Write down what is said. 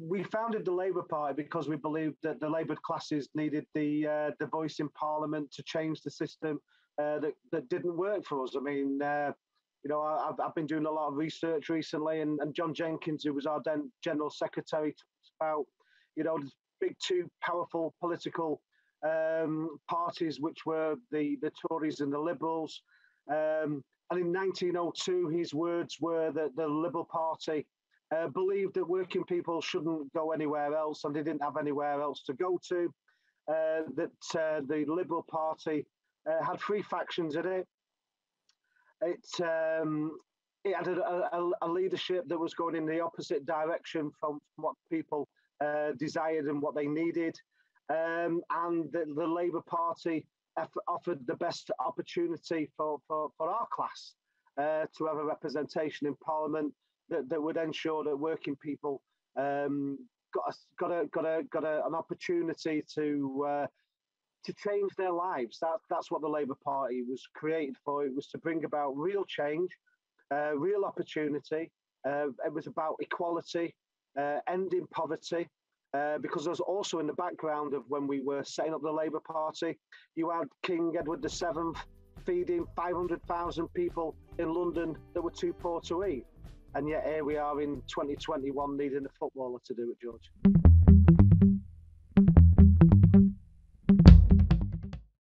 we founded the Labour Party because we believed that the Labour classes needed the uh, the voice in Parliament to change the system uh, that that didn't work for us. I mean, uh, you know, I've, I've been doing a lot of research recently, and, and John Jenkins, who was our then General Secretary, talks about, you know, the big two powerful political um, parties, which were the, the Tories and the Liberals. Um, and in 1902, his words were that the Liberal Party uh, believed that working people shouldn't go anywhere else, and they didn't have anywhere else to go to. Uh, that uh, the Liberal Party uh, had three factions in it. It um, it had a, a, a, leadership that was going in the opposite direction from, from what people uh, desired and what they needed. Um, and the, the Labour Party offered the best opportunity for, for, for our class uh, to have a representation in Parliament that, that would ensure that working people um, got a, got a, got a, got a, an opportunity to uh, to change their lives. That, that's what the Labour Party was created for. It was to bring about real change, uh, real opportunity. Uh, it was about equality, uh, ending poverty. Uh, because there's also in the background of when we were setting up the Labour Party, you had King Edward VII feeding 500,000 people in London that were too poor to eat. And yet here we are in 2021 needing a footballer to do it, George.